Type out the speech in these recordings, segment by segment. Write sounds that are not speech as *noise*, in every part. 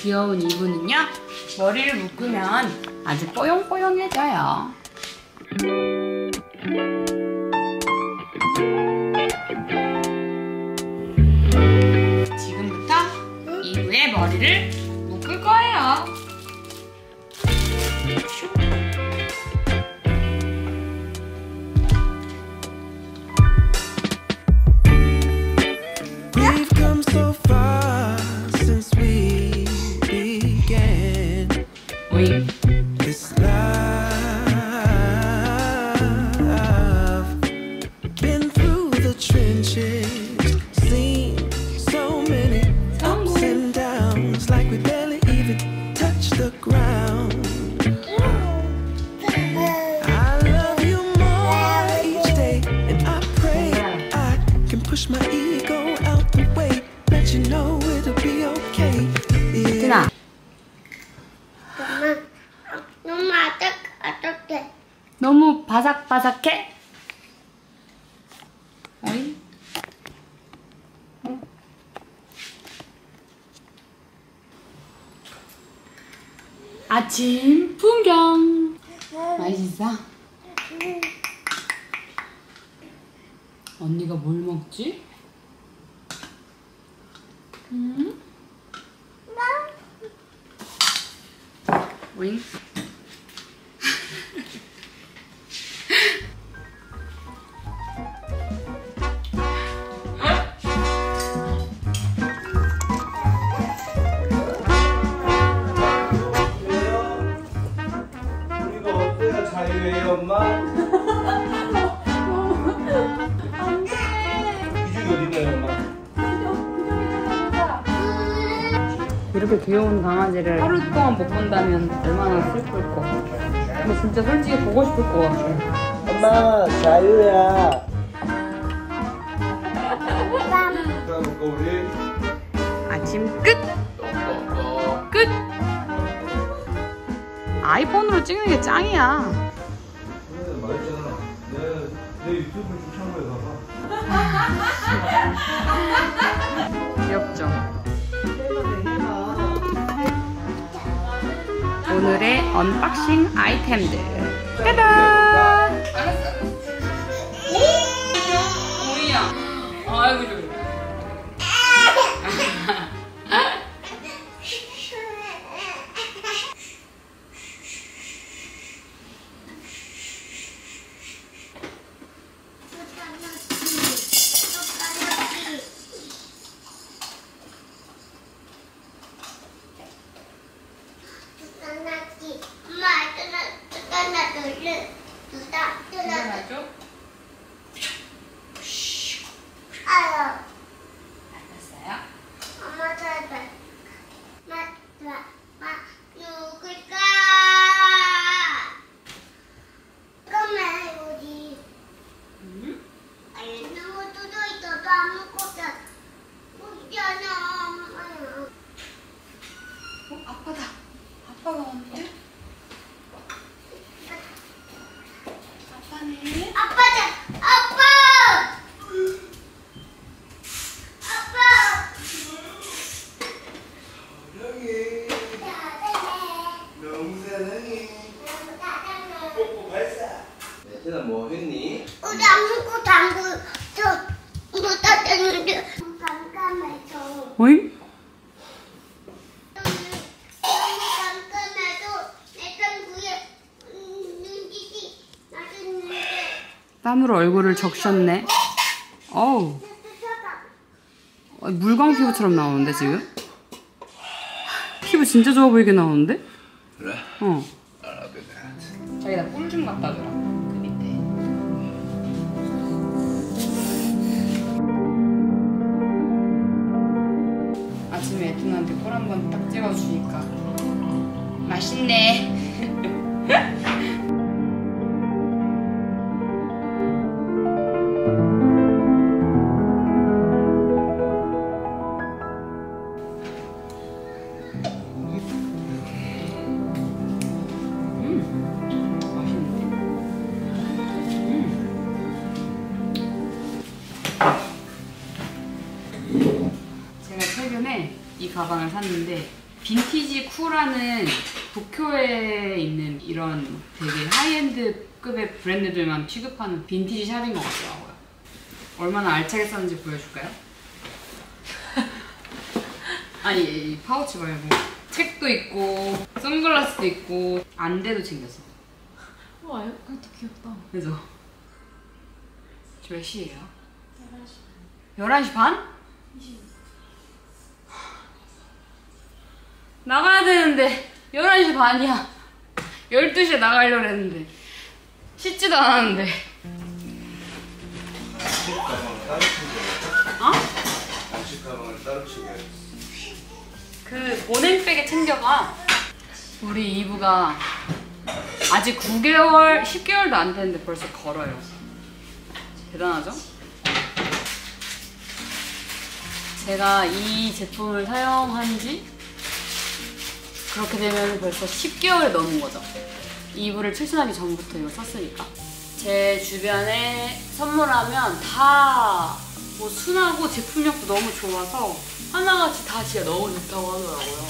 귀여운 이분은요 머리를 묶으면 아주 뽀용뽀용해져요. 지금부터 이브의 머리를 묶을 거예요. We've come so far way. 아침 풍경 맛있어? 언니가 뭘 먹지? 음? 오잉? 귀여운 강아지를 하루 동안 못 본다면 얼마나 슬플 거. 근데 진짜 솔직히 보고 싶을 것 같아. 엄마 자유야 아침 끝! 끝! 아이폰으로 찍는 게 짱이야. 내, 내 유튜브 추천해서 귀엽죠? *laughs* 오늘의 언박싱 아이템들. 짜잔! 땀으로 얼굴을 적셨네. 어우, 물광 피부처럼 나오는데 지금? 피부 진짜 좋아 보이게 나오는데? 그래 어. 알아보자 자기다 꿀좀 갖다 주라. 그 밑에. 아침에 애tun한테 꿀 한 번 딱 찍어주니까 맛있네. 가 가방을 샀는데 빈티지 Qoo라는 도쿄에 있는 이런 되게 high-end급의 브랜드들만 취급하는 빈티지 샵인 것 같더라고요. 얼마나 알차게 썼는지 보여줄까요? *laughs* 아니 이 파우치 말고 책도 있고 선글라스도 있고 안대도 챙겼어. 와 이것도 귀엽다. 그죠? 저 몇 시예요? 11시 반? 나가야 되는데 11시 반이야. 12시에 나가려고 했는데 씻지도 않았는데. 간식 가방을 따로 챙겨야 어? 간식 가방을 따로 챙겨야 그 보냉백에 챙겨가 우리 이브가 아직 9개월, 10개월도 안 됐는데 벌써 걸어요. 대단하죠? 제가 이 제품을 사용한 지 그렇게 되면 벌써 10개월이 넘은 거죠 이브를 출산하기 전부터 이거 썼으니까 제 주변에 선물하면 다 뭐 순하고 제품력도 너무 좋아서 하나같이 다 진짜 너무 좋다고 하더라고요.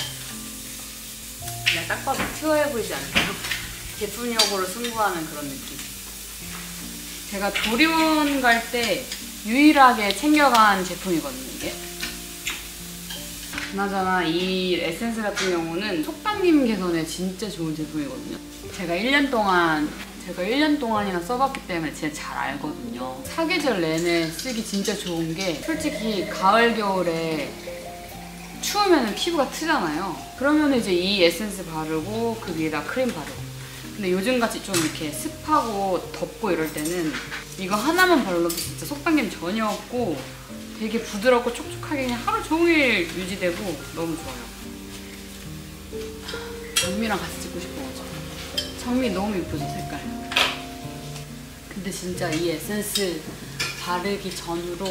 그냥 딱 봐도 퓨어해 보이지 않나요? *laughs* 제품력으로 승부하는 그런 느낌. 제가 조리원 갈 때 유일하게 챙겨간 제품이거든요, 이게. 그나저나 이 에센스 같은 경우는 속당김 개선에 진짜 좋은 제품이거든요. 제가 1년 동안 제가 1년 동안이나 써봤기 때문에 진짜 잘 알거든요. 사계절 내내 쓰기 진짜 좋은 게 솔직히 가을 겨울에 추우면 피부가 트잖아요. 그러면 이제 이 에센스 바르고 그 위에다 크림 바르고. 근데 요즘 같이 좀 이렇게 습하고 덥고 이럴 때는 이거 하나만 발라도 진짜 속당김 전혀 없고 되게 부드럽고 촉촉하게 그냥 하루 종일 유지되고 너무 좋아요. 장미랑 같이 찍고 싶은 거죠. 장미 너무 예쁘죠 색깔. 근데 진짜 이 에센스 바르기 전으로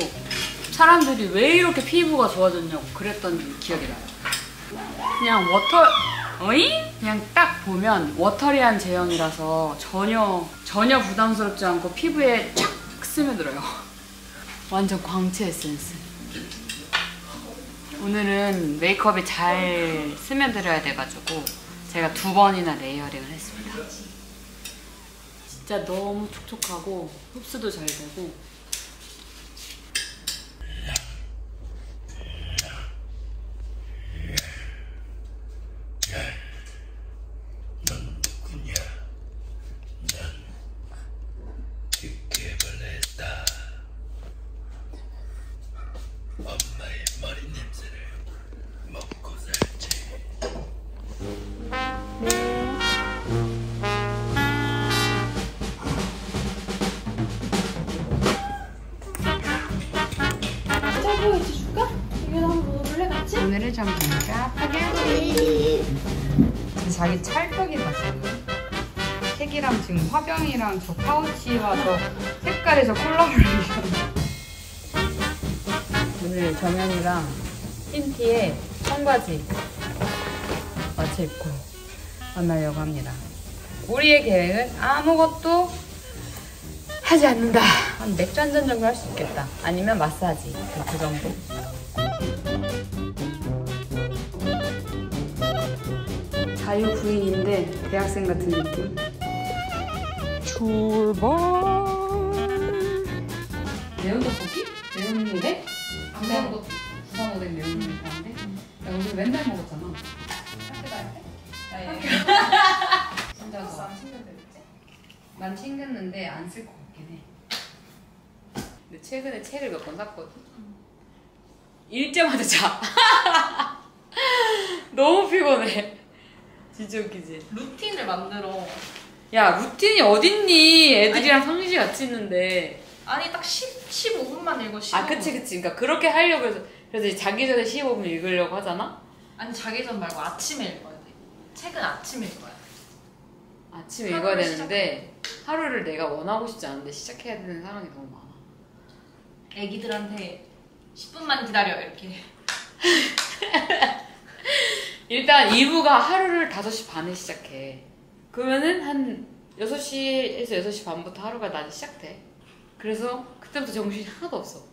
사람들이 왜 이렇게 피부가 좋아졌냐고 그랬던 기억이 나요. 그냥 워터 어이? 그냥 딱 보면 watery한 제형이라서 전혀 전혀 부담스럽지 않고 피부에 착 스며들어요. 완전 광채 에센스. 오늘은 메이크업이 잘 스며들어야 돼가지고 제가 두 번이나 layering을 했습니다. 진짜 너무 촉촉하고 흡수도 잘 되고 오늘은 좀 짜파게티 자기 찰떡이 났어요 색이랑 지금 화병이랑 저 파우치와 저 색깔의 저 콜라보레이션 오늘 정연이랑 흰티에 청바지 맞춰 입고 만나려고 합니다. 우리의 계획은 아무것도 하지 않는다. 한 맥주 한 잔 정도 할 수 있겠다. 아니면 마사지. 그 정도 자유부인인데 대학생 같은 느낌. 출발. 매운 떡볶이? 매운데? 안 매운 떡 부산 오뎅 매운 떡볶이인데? 나 오늘 맨날 먹었잖아. 학교 다닐 때? 진짜 *laughs* 안 챙겨드렸지? 난 챙겼는데 안 쓸 것 같긴 해. 근데 최근에 책을 몇 권 샀거든. 읽자마자 자. *laughs* 너무 피곤해. 진짜 웃기지? 루틴을 만들어. 야 루틴이 어딨니? 애들이랑 성지 같이 있는데 아니 딱 10, 15분만 읽어. 15분. 아 그치 그치 그러니까 그렇게 하려고 해서 그래서 자기 전에 15분 읽으려고 하잖아? 아니 자기 전 말고 아침에 읽어야 돼. 책은 아침에 읽어야 돼. 아침에 읽어야 되는데 하루를 내가 원하고 싶지 않은데 시작해야 되는 상황이 너무 많아 애기들한테 10분만 기다려 이렇게. *laughs* *laughs* 일단 2부가 하루를 5시 반에 시작해 그러면은 한 6시에서 6시 반부터 하루가 낮에 시작돼 그래서 그때부터 정신이 하나도 없어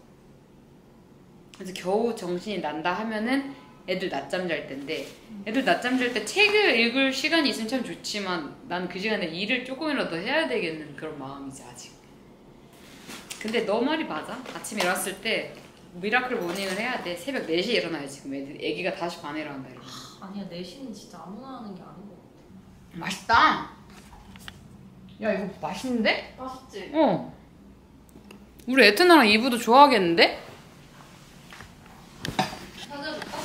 그래서 겨우 정신이 난다 하면은 애들 낮잠 잘 때인데 애들 낮잠 잘 때 책을 읽을 시간이 있으면 참 좋지만 난 그 시간에 일을 조금이라도 해야 되겠는 그런 마음이지 아직. 근데 너 말이 맞아. 아침에 일어났을 때 miracle morning을 해야 돼. 새벽 4시에 일어나야지. 지금 애들, 애기가 5시 반에 일어난다. 이러면. 아니야 내신은 진짜 아무나 하는 게 아닌 것 같아. 맛있다. 야 이거 맛있는데? 맛있지? 어. 우리 에트나랑 이브도 좋아하겠는데? 사줘줄까?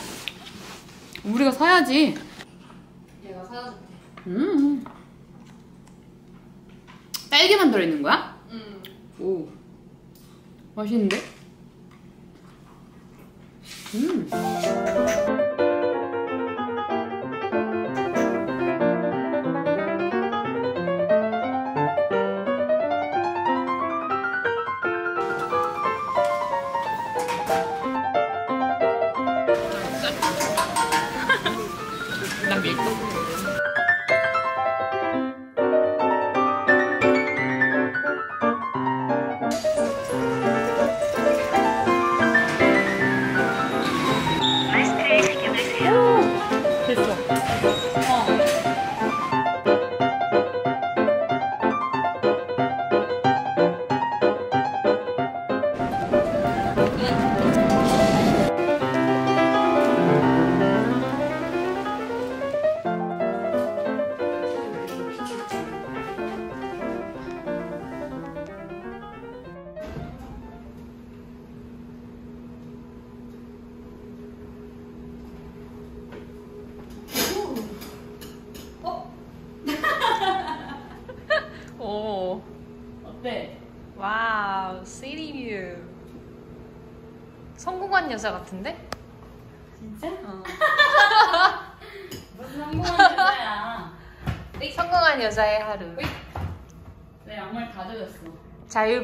우리가 사야지. 내가 사줄게. 음. 딸기만 들어있는 거야? 응. 오. 맛있는데? 음.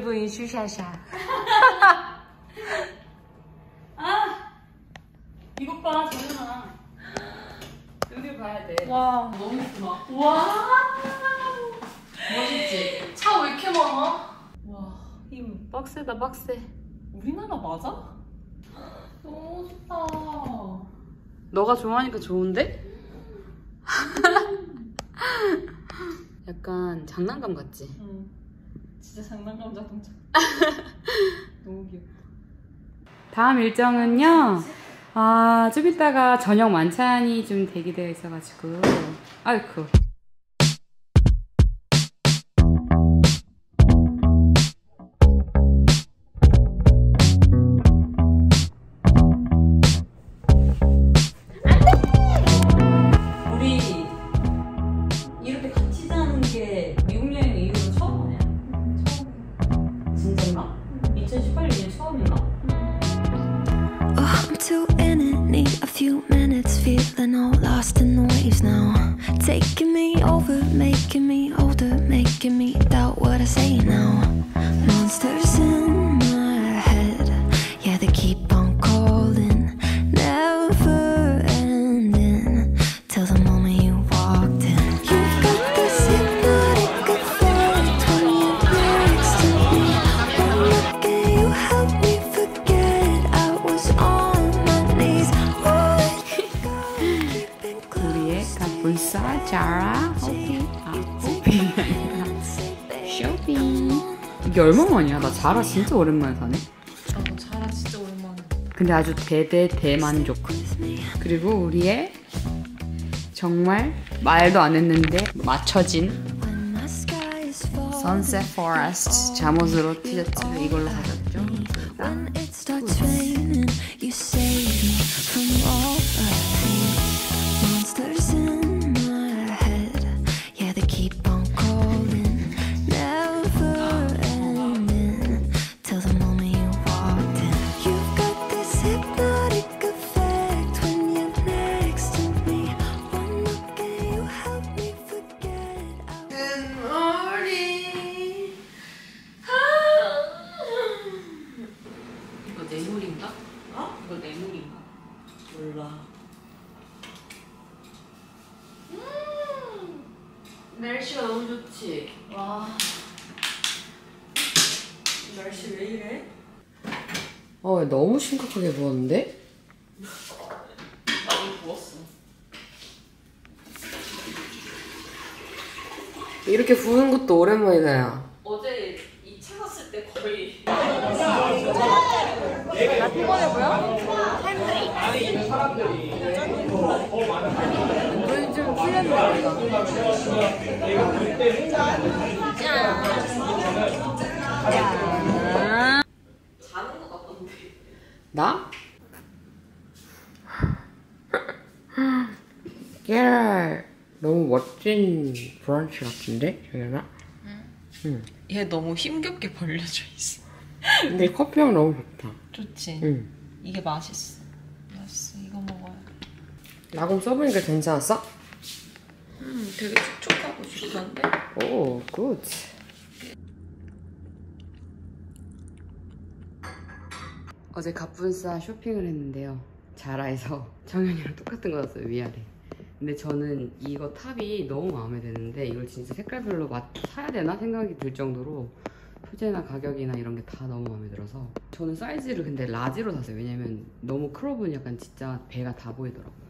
슈샤샤. *laughs* 아! 이것 봐, 정연아. 여기 봐야 돼. 와. 너무 예쁘다. 와! 멋있지? 차 왜 이렇게 많아? 와, 힘 빡세다, 빡세. 우리나라 맞아? 너무 좋다. 너가 좋아하니까 좋은데? *laughs* 약간 장난감 같지? 응. 진짜 장난감 자동차. *laughs* 너무 귀엽다. 다음 일정은요. 아, 좀 이따가 저녁 만찬이 좀 대기되어 있어가지고. 아이쿠. 자라 진짜 오랜만에 사네 어, 자라 진짜 오랜만에. 근데 아주 대대 대만족 그리고 우리의 정말 말도 안 했는데 맞춰진. Sunset Forest 잠옷으로 티셔츠를 이걸로 가졌죠 와 날씨 왜 이래? 어 너무 심각하게 부었는데? 나도 부었어 이렇게 부는 것도 오랜만이다 야 어제 이 채웠을 때 거의 나 피곤해 보여? 사람들이 어, 나? 예 너무 멋진 브런치 같은데 정연아? 얘 너무 힘겹게 벌려져 있어. 근데 커피향 너무 좋다 좋지. 응 이게 맛있어. 맛있어. 이거 먹어야 돼. 라공 써보니까 괜찮았어? 음, 되게 촉촉하고 좋던데. 오, good. 어제 갑분싸 쇼핑을 했는데요. 자라에서 *laughs* 정현이랑 똑같은 거 샀어요, 위아래. 근데 저는 이거 top이 너무 마음에 드는데 이걸 진짜 색깔별로 맞, 사야 되나 생각이 들 정도로 소재나 가격이나 이런 게 다 너무 마음에 들어서 저는 사이즈를 근데 라지로 샀어요. 왜냐면 너무 crop은 약간 진짜 배가 다 보이더라고요.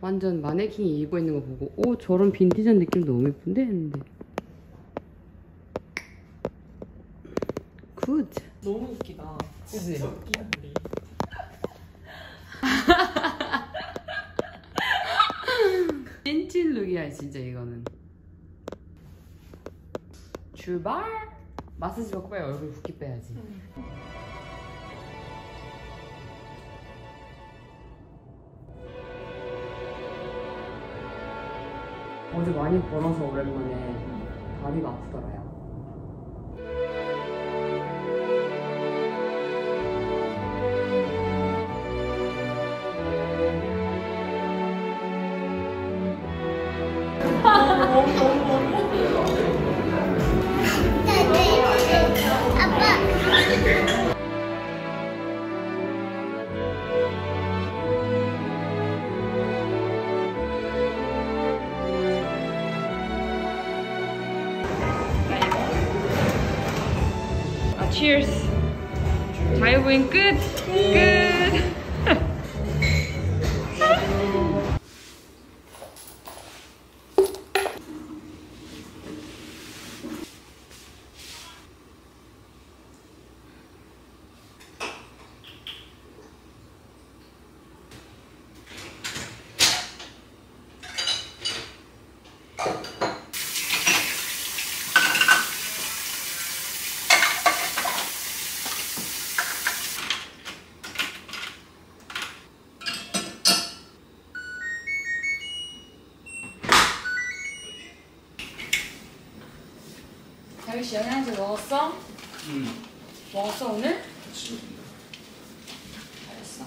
완전 마네킹이 입고 있는 거 보고 오 저런 빈티지한 느낌 너무 예쁜데? 했는데. good 너무 웃기다. 그치? 찐찐 look이야 *laughs* 진짜 이거는. 출발? 마사지 받고 빨리 얼굴 붓기 빼야지 어제 많이 걸어서 오랜만에 다리가 아프더라요 씨 영양제 먹었어? 응. 먹었어 오늘? 잘했어.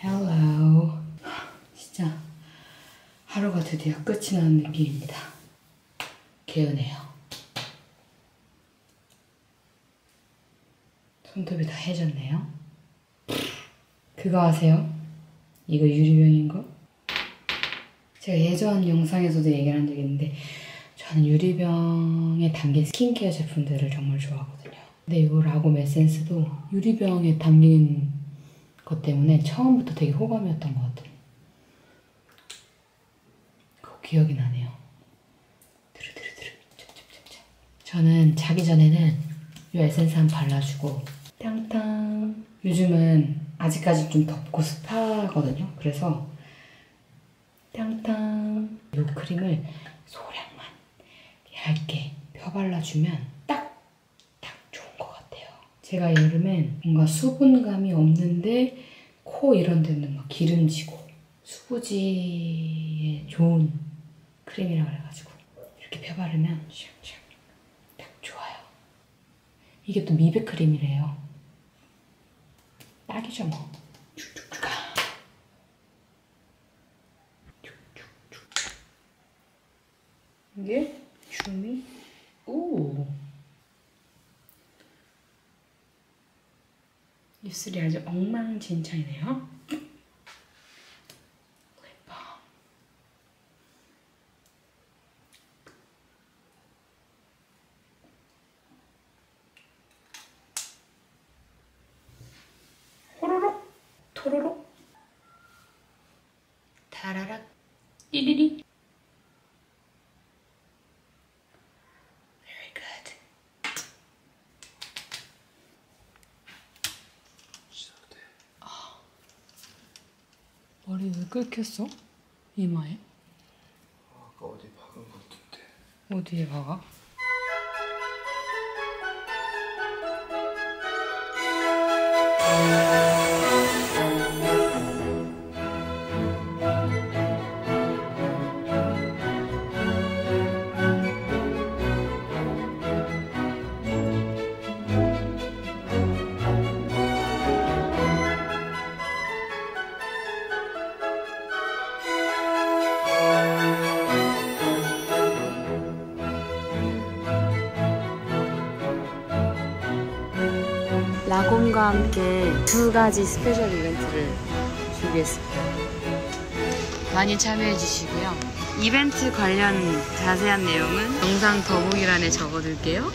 Hello. 진짜 하루가 드디어 끝이 나는 느낌입니다. 개운해요. 손톱이 다 해졌네요. 그거 아세요? 이거 유리병인 거? 제가 예전 영상에서도 얘기를 한 적이 있는데 저는 유리병에 담긴 스킨케어 제품들을 정말 좋아하거든요. 근데 이거 라고 에센스도 유리병에 담긴 것 때문에 처음부터 되게 호감이었던 것 같아요. 그 기억이 나네요. 드르드르드르 찹찹찹찹. 저는 자기 전에는 이 에센스 한번 발라주고 탕탕 요즘은 아직까지 좀 덥고 습하거든요. 그래서 탕탕 이 크림을 소량만 얇게 펴발라주면 딱, 딱 좋은 것 같아요. 제가 여름엔 뭔가 수분감이 없는데 코 이런 데는 막 기름지고 수부지에 좋은 크림이라 그래가지고 이렇게 펴 바르면 샥샥 딱 좋아요. 이게 또 미백 크림이래요. 딱이죠 뭐. 쭉쭉쭉. 이게 주미. 오. 입술이 아주 엉망진창이네요. 토로로 타라락 띠리리 Very good. 아. 머리 왜 긁혔어? 이마에? 아까 어디 박은 것 같은데. 어디에 박아? 함께 두 가지 스페셜 이벤트를 준비했습니다. 많이 참여해 주시고요. 이벤트 관련 자세한 내용은 영상 더보기란에 적어둘게요.